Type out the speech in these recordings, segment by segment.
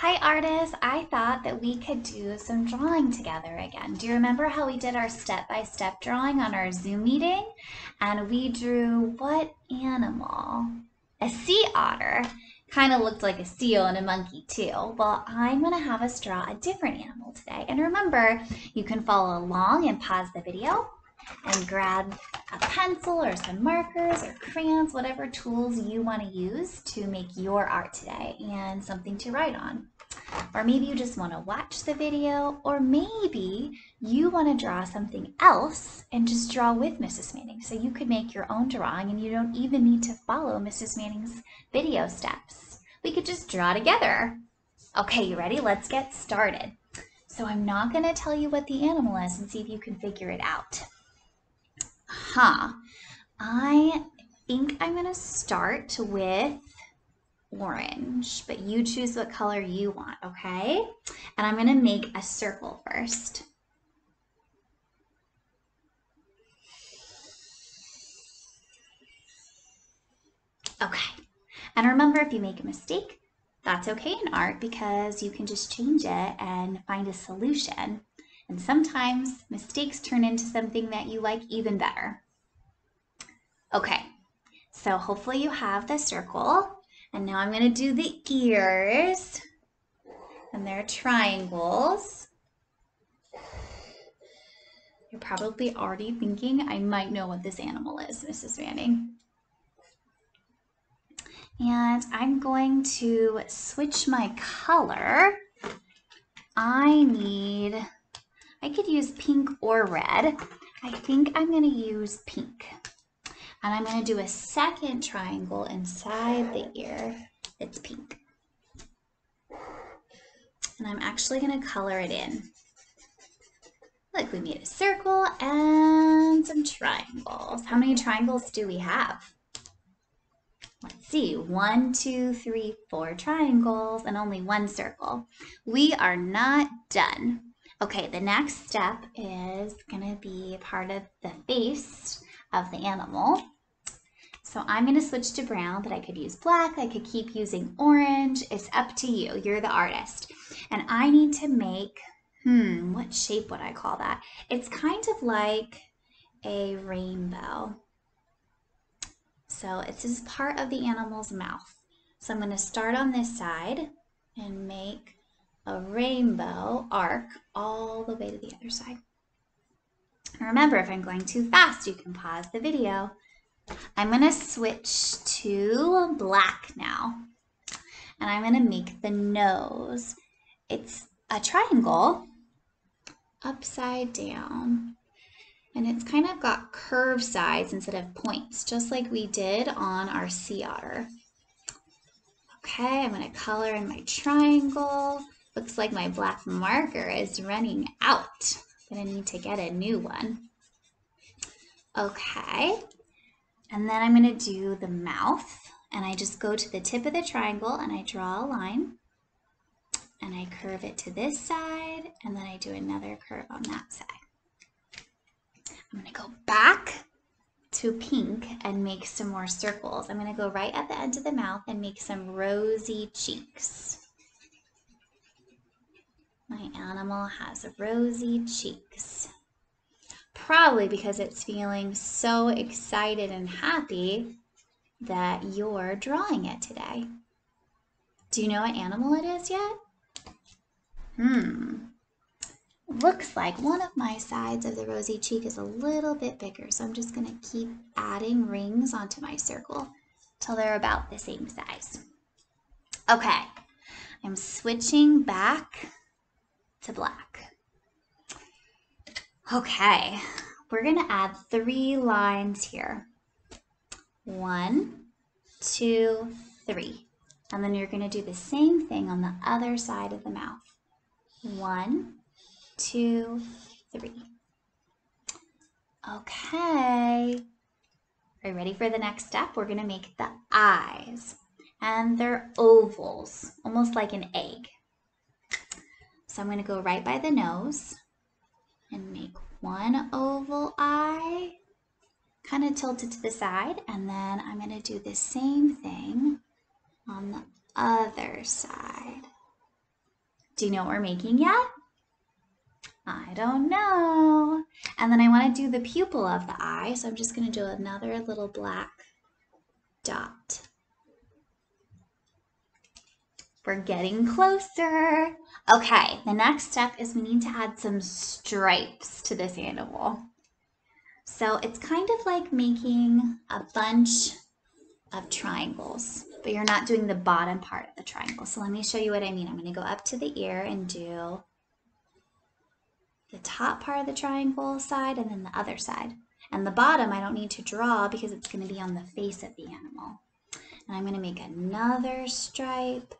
Hi artists, I thought that we could do some drawing together again. Do you remember how we did our step-by-step -step drawing on our Zoom meeting? And we drew what animal? A sea otter. Kind of looked like a seal and a monkey too. Well, I'm gonna have us draw a different animal today. And remember, you can follow along and pause the video and grab a pencil or some markers or crayons, whatever tools you want to use to make your art today and something to write on. Or maybe you just want to watch the video, or maybe you want to draw something else and just draw with Mrs. Manning. So you could make your own drawing and you don't even need to follow Mrs. Manning's video steps. We could just draw together. Okay, you ready? Let's get started. So I'm not going to tell you what the animal is and see if you can figure it out. Huh. I think I'm going to start with orange, but you choose what color you want, okay? And I'm going to make a circle first. Okay. And remember, if you make a mistake, that's okay in art because you can just change it and find a solution. And sometimes mistakes turn into something that you like even better. Okay, so hopefully you have the circle. And now I'm gonna do the ears. And they're triangles. You're probably already thinking, I might know what this animal is, Mrs. Manning. And I'm going to switch my color. I need I could use pink or red. I think I'm going to use pink. And I'm going to do a second triangle inside the ear It's pink. And I'm actually going to color it in. Look, we made a circle and some triangles. How many triangles do we have? Let's see, one, two, three, four triangles and only one circle. We are not done. Okay, the next step is going to be part of the face of the animal. So I'm going to switch to brown, but I could use black. I could keep using orange. It's up to you. You're the artist. And I need to make, hmm, what shape would I call that? It's kind of like a rainbow. So it's just part of the animal's mouth. So I'm going to start on this side and make a rainbow arc all the way to the other side. remember, if I'm going too fast, you can pause the video. I'm going to switch to black now. And I'm going to make the nose. It's a triangle upside down. And it's kind of got curved sides instead of points, just like we did on our sea otter. Okay, I'm going to color in my triangle. Looks like my black marker is running out. Gonna need to get a new one. Okay, and then I'm gonna do the mouth and I just go to the tip of the triangle and I draw a line and I curve it to this side and then I do another curve on that side. I'm gonna go back to pink and make some more circles. I'm gonna go right at the end of the mouth and make some rosy cheeks. My animal has rosy cheeks. Probably because it's feeling so excited and happy that you're drawing it today. Do you know what animal it is yet? Hmm. Looks like one of my sides of the rosy cheek is a little bit bigger, so I'm just going to keep adding rings onto my circle till they're about the same size. Okay, I'm switching back to black. Okay, we're gonna add three lines here. One, two, three. And then you're gonna do the same thing on the other side of the mouth. One, two, three. Okay. Are you ready for the next step? We're gonna make the eyes. And they're ovals, almost like an egg. So I'm going to go right by the nose and make one oval eye, kind of tilted to the side, and then I'm going to do the same thing on the other side. Do you know what we're making yet? I don't know. And then I want to do the pupil of the eye, so I'm just going to do another little black dot. We're getting closer. Okay, the next step is we need to add some stripes to this animal. So it's kind of like making a bunch of triangles, but you're not doing the bottom part of the triangle. So let me show you what I mean. I'm going to go up to the ear and do the top part of the triangle side and then the other side. And the bottom I don't need to draw because it's going to be on the face of the animal. And I'm going to make another stripe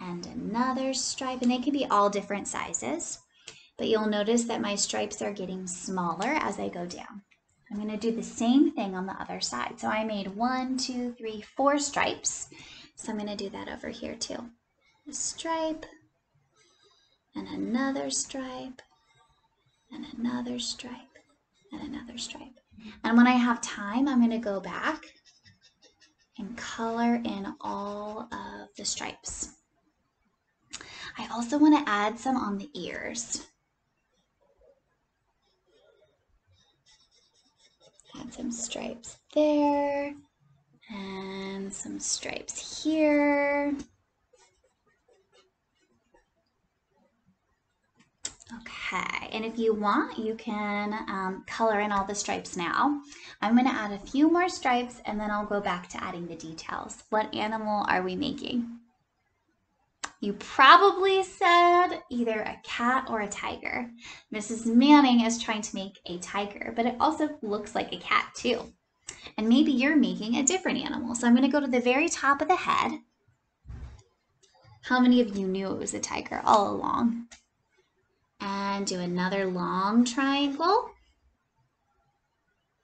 and another stripe. And they can be all different sizes. But you'll notice that my stripes are getting smaller as I go down. I'm going to do the same thing on the other side. So I made one, two, three, four stripes. So I'm going to do that over here too. A stripe, and another stripe, and another stripe, and another stripe. And when I have time, I'm going to go back and color in all of the stripes. I also want to add some on the ears. Add some stripes there, and some stripes here. Okay, and if you want, you can um, color in all the stripes now. I'm gonna add a few more stripes and then I'll go back to adding the details. What animal are we making? You probably said either a cat or a tiger. Mrs. Manning is trying to make a tiger, but it also looks like a cat too. And maybe you're making a different animal. So I'm gonna go to the very top of the head. How many of you knew it was a tiger all along? and do another long triangle.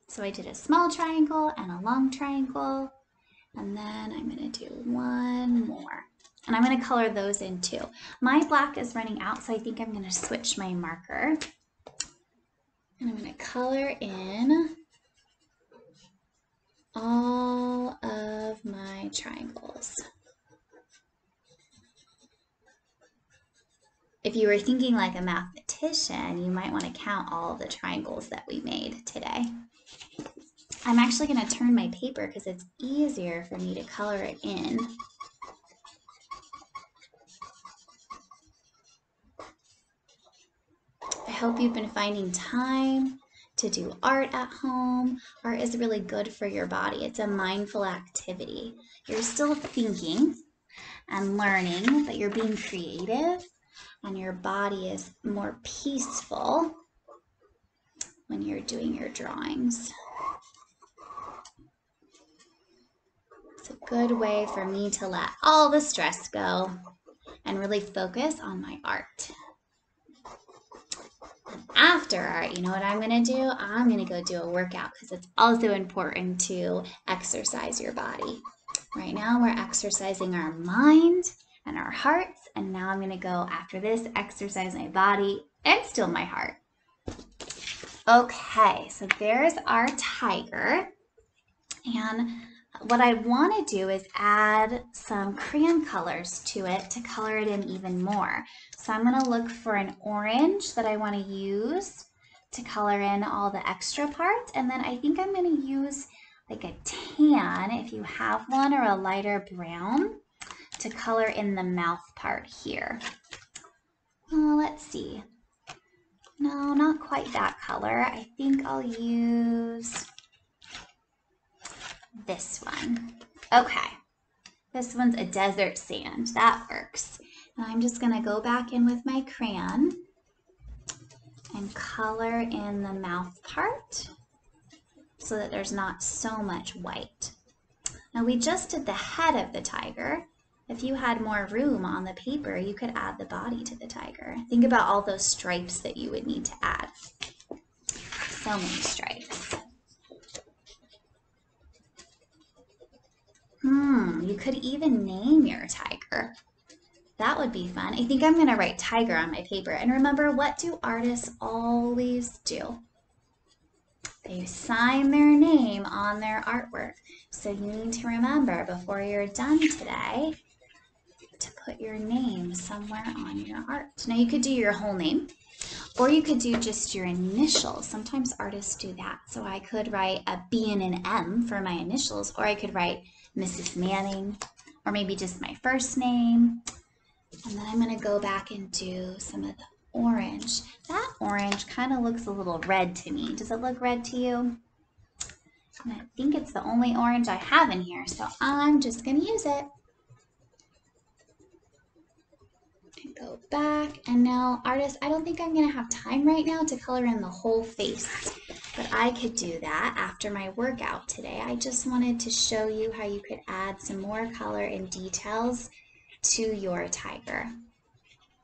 So I did a small triangle and a long triangle, and then I'm gonna do one more. And I'm gonna color those in too. My black is running out, so I think I'm gonna switch my marker. And I'm gonna color in all of my triangles. if you were thinking like a mathematician, you might want to count all the triangles that we made today. I'm actually going to turn my paper because it's easier for me to color it in. I hope you've been finding time to do art at home. Art is really good for your body. It's a mindful activity. You're still thinking and learning, but you're being creative and your body is more peaceful when you're doing your drawings. It's a good way for me to let all the stress go and really focus on my art. After art, you know what I'm going to do? I'm going to go do a workout because it's also important to exercise your body. Right now, we're exercising our mind and our hearts. And now I'm gonna go after this, exercise my body and still my heart. Okay, so there's our tiger. And what I wanna do is add some crayon colors to it to color it in even more. So I'm gonna look for an orange that I wanna use to color in all the extra parts. And then I think I'm gonna use like a tan if you have one or a lighter brown to color in the mouth part here. Uh, let's see. No, not quite that color. I think I'll use this one. Okay. This one's a desert sand. That works. And I'm just going to go back in with my crayon and color in the mouth part so that there's not so much white. Now we just did the head of the tiger, if you had more room on the paper, you could add the body to the tiger. Think about all those stripes that you would need to add. So many stripes. Hmm, you could even name your tiger. That would be fun. I think I'm going to write tiger on my paper. And remember, what do artists always do? They sign their name on their artwork. So you need to remember before you're done today to put your name somewhere on your art. Now you could do your whole name or you could do just your initials. Sometimes artists do that. So I could write a B and an M for my initials or I could write Mrs. Manning or maybe just my first name. And then I'm going to go back and do some of the orange. That orange kind of looks a little red to me. Does it look red to you? And I think it's the only orange I have in here, so I'm just going to use it. And go back, and now, artist, I don't think I'm to have time right now to color in the whole face, but I could do that after my workout today. I just wanted to show you how you could add some more color and details to your tiger.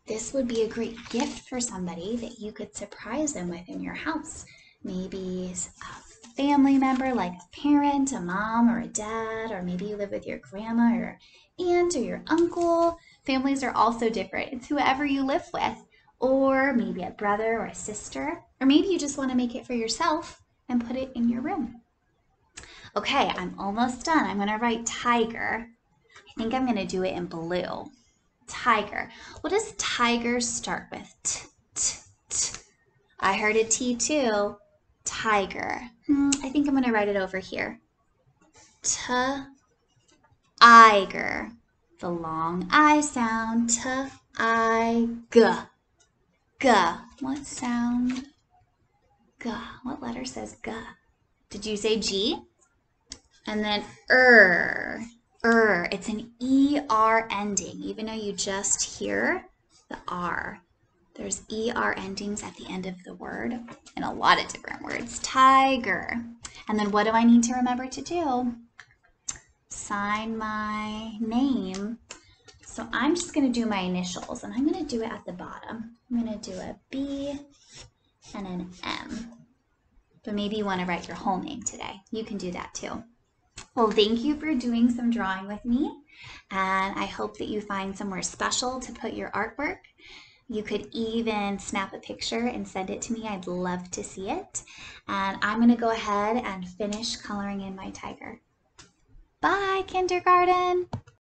This would be a great gift for somebody that you could surprise them with in your house. Maybe a family member like a parent, a mom, or a dad, or maybe you live with your grandma or aunt or your uncle. Families are also different. It's whoever you live with, or maybe a brother or a sister, or maybe you just want to make it for yourself and put it in your room. Okay, I'm almost done. I'm going to write tiger. I think I'm going to do it in blue. Tiger. What does tiger start with? T, t, t. I heard a T too. Tiger. Hmm, I think I'm going to write it over here. T, Iger. The long I sound. T, I, G. G. What sound? G. What letter says G? Did you say G? And then er er. It's an er ending, even though you just hear the r. There's er endings at the end of the word in a lot of different words. Tiger. And then what do I need to remember to do? Sign my name. So I'm just going to do my initials, and I'm going to do it at the bottom. I'm going to do a B and an M. But maybe you want to write your whole name today. You can do that too. Well, thank you for doing some drawing with me, and I hope that you find somewhere special to put your artwork. You could even snap a picture and send it to me. I'd love to see it. And I'm going to go ahead and finish coloring in my tiger. Bye, kindergarten!